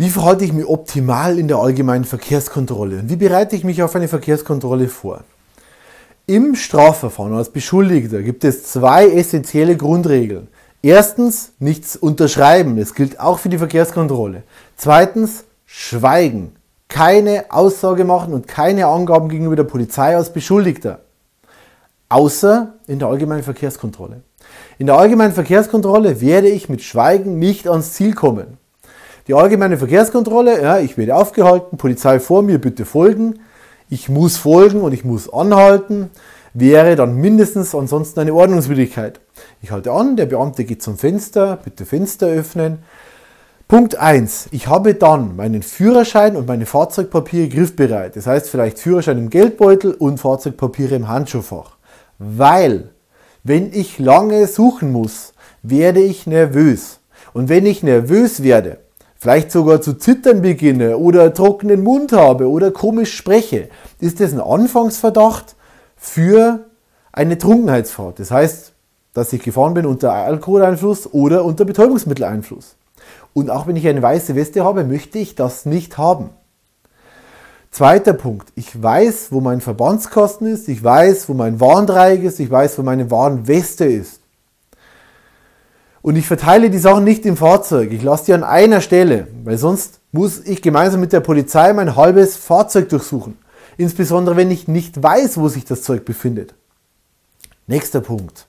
Wie verhalte ich mich optimal in der allgemeinen Verkehrskontrolle? Und wie bereite ich mich auf eine Verkehrskontrolle vor? Im Strafverfahren als Beschuldigter gibt es zwei essentielle Grundregeln. Erstens, nichts unterschreiben. Das gilt auch für die Verkehrskontrolle. Zweitens, schweigen. Keine Aussage machen und keine Angaben gegenüber der Polizei als Beschuldigter. Außer in der allgemeinen Verkehrskontrolle. In der allgemeinen Verkehrskontrolle werde ich mit Schweigen nicht ans Ziel kommen. Die allgemeine Verkehrskontrolle, ja, ich werde aufgehalten, Polizei vor mir, bitte folgen. Ich muss folgen und ich muss anhalten, wäre dann mindestens ansonsten eine Ordnungswidrigkeit. Ich halte an, der Beamte geht zum Fenster, bitte Fenster öffnen. Punkt 1. Ich habe dann meinen Führerschein und meine Fahrzeugpapiere griffbereit. Das heißt vielleicht Führerschein im Geldbeutel und Fahrzeugpapiere im Handschuhfach. Weil, wenn ich lange suchen muss, werde ich nervös. Und wenn ich nervös werde, vielleicht sogar zu zittern beginne oder trockenen Mund habe oder komisch spreche, ist das ein Anfangsverdacht für eine Trunkenheitsfahrt. Das heißt, dass ich gefahren bin unter Alkoholeinfluss oder unter Betäubungsmitteleinfluss. Und auch wenn ich eine weiße Weste habe, möchte ich das nicht haben. Zweiter Punkt. Ich weiß, wo mein Verbandskasten ist. Ich weiß, wo mein Warndreieck ist. Ich weiß, wo meine Warnweste ist. Und ich verteile die Sachen nicht im Fahrzeug. Ich lasse die an einer Stelle, weil sonst muss ich gemeinsam mit der Polizei mein halbes Fahrzeug durchsuchen. Insbesondere wenn ich nicht weiß, wo sich das Zeug befindet. Nächster Punkt.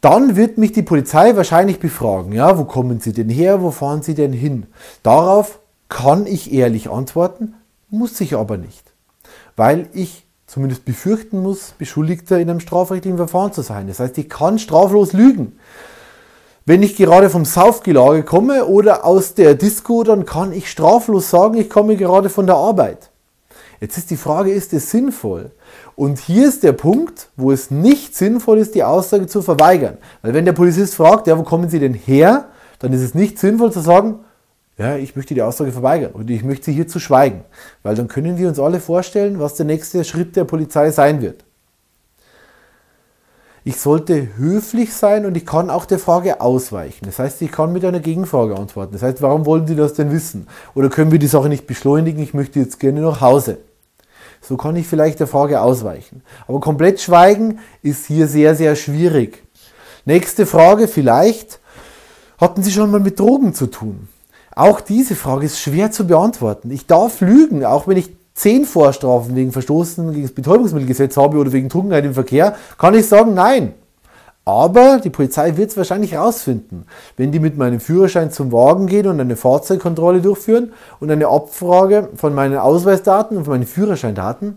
Dann wird mich die Polizei wahrscheinlich befragen, ja, wo kommen Sie denn her, wo fahren Sie denn hin? Darauf kann ich ehrlich antworten, muss ich aber nicht, weil ich zumindest befürchten muss, Beschuldigter in einem strafrechtlichen Verfahren zu sein. Das heißt, ich kann straflos lügen. Wenn ich gerade vom Saufgelage komme oder aus der Disco, dann kann ich straflos sagen, ich komme gerade von der Arbeit. Jetzt ist die Frage, ist es sinnvoll? Und hier ist der Punkt, wo es nicht sinnvoll ist, die Aussage zu verweigern. Weil wenn der Polizist fragt, ja, wo kommen Sie denn her, dann ist es nicht sinnvoll zu sagen, ja, ich möchte die Aussage verweigern und ich möchte hier zu schweigen, weil dann können wir uns alle vorstellen, was der nächste Schritt der Polizei sein wird. Ich sollte höflich sein und ich kann auch der Frage ausweichen. Das heißt, ich kann mit einer Gegenfrage antworten. Das heißt, warum wollen Sie das denn wissen? Oder können wir die Sache nicht beschleunigen? Ich möchte jetzt gerne nach Hause. So kann ich vielleicht der Frage ausweichen. Aber komplett schweigen ist hier sehr, sehr schwierig. Nächste Frage vielleicht. Hatten Sie schon mal mit Drogen zu tun? Auch diese Frage ist schwer zu beantworten. Ich darf lügen, auch wenn ich zehn Vorstrafen wegen Verstoßen gegen das Betäubungsmittelgesetz habe oder wegen Trunkenheit im Verkehr, kann ich sagen, nein. Aber die Polizei wird es wahrscheinlich herausfinden, wenn die mit meinem Führerschein zum Wagen gehen und eine Fahrzeugkontrolle durchführen und eine Abfrage von meinen Ausweisdaten und von meinen Führerscheindaten,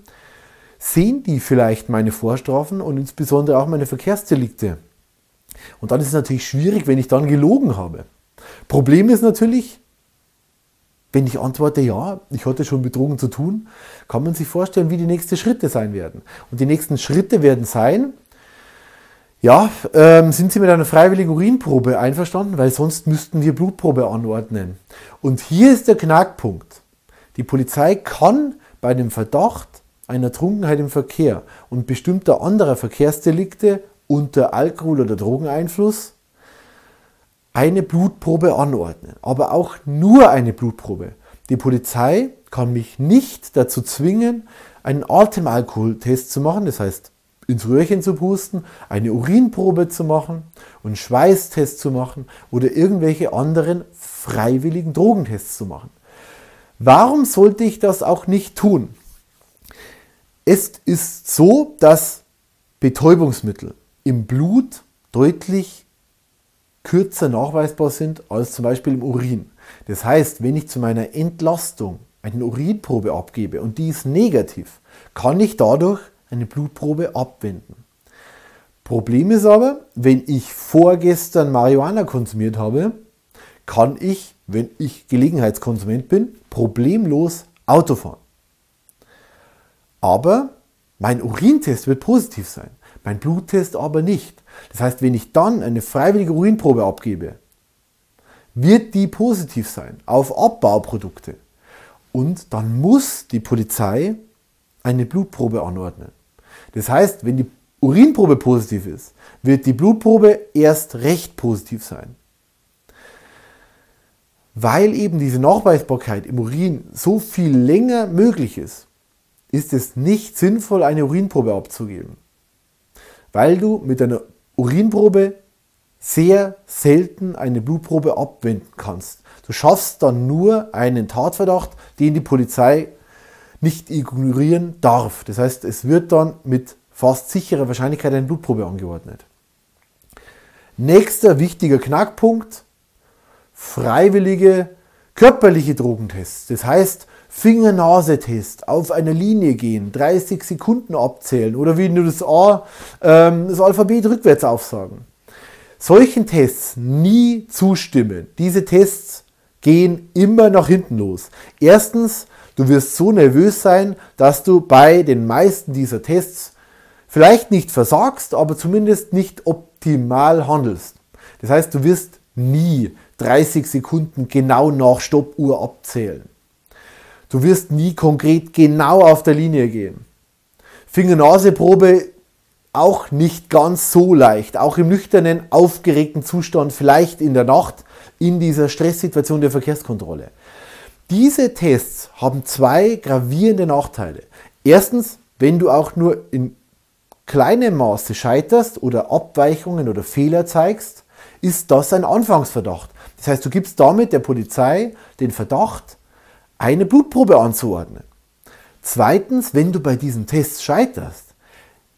sehen die vielleicht meine Vorstrafen und insbesondere auch meine Verkehrsdelikte. Und dann ist es natürlich schwierig, wenn ich dann gelogen habe. Problem ist natürlich, wenn ich antworte, ja, ich hatte schon betrogen zu tun, kann man sich vorstellen, wie die nächsten Schritte sein werden. Und die nächsten Schritte werden sein, ja, ähm, sind Sie mit einer freiwilligen Urinprobe einverstanden? Weil sonst müssten wir Blutprobe anordnen. Und hier ist der Knackpunkt. Die Polizei kann bei dem Verdacht einer Trunkenheit im Verkehr und bestimmter anderer Verkehrsdelikte unter Alkohol- oder Drogeneinfluss eine Blutprobe anordnen, aber auch nur eine Blutprobe. Die Polizei kann mich nicht dazu zwingen, einen Atemalkoholtest zu machen, das heißt ins Röhrchen zu pusten, eine Urinprobe zu machen und Schweißtest zu machen oder irgendwelche anderen freiwilligen Drogentests zu machen. Warum sollte ich das auch nicht tun? Es ist so, dass Betäubungsmittel im Blut deutlich kürzer nachweisbar sind als zum Beispiel im Urin. Das heißt, wenn ich zu meiner Entlastung eine Urinprobe abgebe und die ist negativ, kann ich dadurch eine Blutprobe abwenden. Problem ist aber, wenn ich vorgestern Marihuana konsumiert habe, kann ich, wenn ich Gelegenheitskonsument bin, problemlos Auto fahren. Aber mein Urintest wird positiv sein, mein Bluttest aber nicht. Das heißt, wenn ich dann eine freiwillige Urinprobe abgebe, wird die positiv sein auf Abbauprodukte. Und dann muss die Polizei eine Blutprobe anordnen. Das heißt, wenn die Urinprobe positiv ist, wird die Blutprobe erst recht positiv sein. weil eben diese Nachweisbarkeit im Urin so viel länger möglich ist, ist es nicht sinnvoll, eine Urinprobe abzugeben. Weil du mit einer Urinprobe sehr selten eine Blutprobe abwenden kannst. Du schaffst dann nur einen Tatverdacht, den die Polizei nicht ignorieren darf. Das heißt, es wird dann mit fast sicherer Wahrscheinlichkeit eine Blutprobe angeordnet. Nächster wichtiger Knackpunkt, freiwillige körperliche Drogentests. Das heißt, Finger-Nase-Test, auf einer Linie gehen, 30 Sekunden abzählen oder wie nur das A, ähm, das Alphabet rückwärts aufsagen. Solchen Tests nie zustimmen. Diese Tests gehen immer nach hinten los. Erstens, du wirst so nervös sein, dass du bei den meisten dieser Tests vielleicht nicht versagst, aber zumindest nicht optimal handelst. Das heißt, du wirst nie 30 Sekunden genau nach Stoppuhr abzählen. Du wirst nie konkret genau auf der Linie gehen. Finger-Nase-Probe auch nicht ganz so leicht, auch im nüchternen, aufgeregten Zustand, vielleicht in der Nacht, in dieser Stresssituation der Verkehrskontrolle. Diese Tests haben zwei gravierende Nachteile. Erstens, wenn du auch nur in kleinem Maße scheiterst oder Abweichungen oder Fehler zeigst, ist das ein Anfangsverdacht. Das heißt, du gibst damit der Polizei den Verdacht, eine Blutprobe anzuordnen. Zweitens, wenn du bei diesen Tests scheiterst,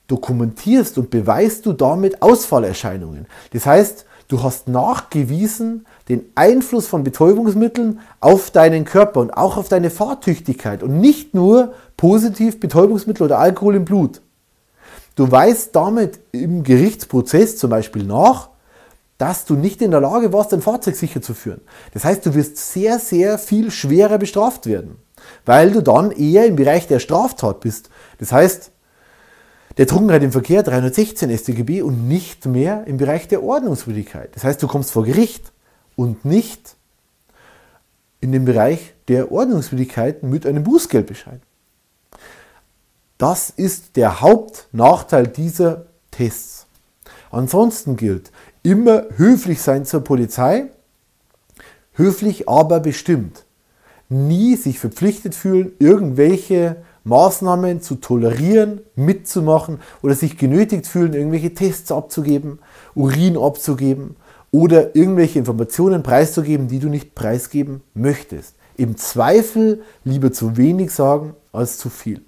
dokumentierst und beweist du damit Ausfallerscheinungen. Das heißt, du hast nachgewiesen den Einfluss von Betäubungsmitteln auf deinen Körper und auch auf deine Fahrtüchtigkeit und nicht nur positiv Betäubungsmittel oder Alkohol im Blut. Du weißt damit im Gerichtsprozess zum Beispiel nach, dass du nicht in der Lage warst, dein Fahrzeug sicher zu führen. Das heißt, du wirst sehr, sehr viel schwerer bestraft werden, weil du dann eher im Bereich der Straftat bist. Das heißt, der Trunkenheit im Verkehr 316 StGB und nicht mehr im Bereich der Ordnungswidrigkeit. Das heißt, du kommst vor Gericht und nicht in den Bereich der Ordnungswidrigkeiten mit einem Bußgeldbescheid. Das ist der Hauptnachteil dieser Tests. Ansonsten gilt immer höflich sein zur Polizei, höflich aber bestimmt. Nie sich verpflichtet fühlen, irgendwelche Maßnahmen zu tolerieren, mitzumachen oder sich genötigt fühlen, irgendwelche Tests abzugeben, Urin abzugeben oder irgendwelche Informationen preiszugeben, die du nicht preisgeben möchtest. Im Zweifel lieber zu wenig sagen als zu viel.